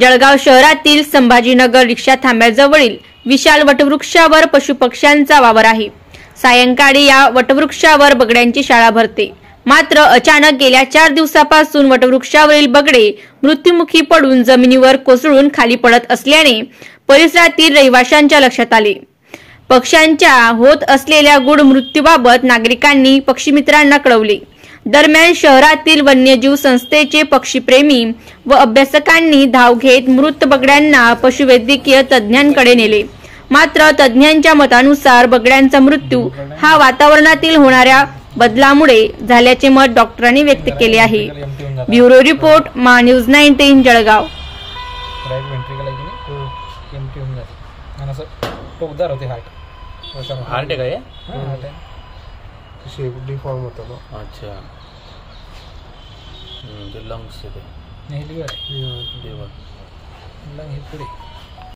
जळगाव शहरातील संभाजीनगर रिक्षा थांब्याजवळील विशाल वटवृक्षावर पशुपक्ष्यांचा वावर आहे. सायंकाळी या वटवृक्षावर बगड्यांची शाळा भरते. मात्र अचानक गेल्या चार दिवसापासून वटवृक्षावरील बगडे मृत्युमुखी पडून जमिनीवर कोसळून खाली पडत असल्याने परिसरातील रहिवाशांच्या लक्षात आले. पक्ष्यांच्या होत असलेल्या गुड मृत्यूबाबत नागरिकांनी पक्षीमित्रांना कळवले. दरम्यान शहरातील वन्यजीव संस्थेचे पक्षीप्रेमी व अभ्यासकांनी धाव घेत मृत बगड्यांना पशुवैद्यकीय तज्ज्ञांकडे नेले. मात्र तज्ज्ञांच्या मतानुसार बगड्यांचा मृत्यू हा वातावरणातील होणाऱ्या बदलामुळे झाल्याचे मत डॉक्टरांनी व्यक्त केले आहे. ब्युरो रिपोर्ट मा न्यूज नाईन्टीन जळगाव. टोकदार होते हार्ट हार्ट आहे? का हे हार्ट आहे शेप डिफॉर्म होतो ना. अच्छा. हम्म, ते लंग्स आहे ते. नाही लिव्हर आहे लिव्हर लंग हे पुढे.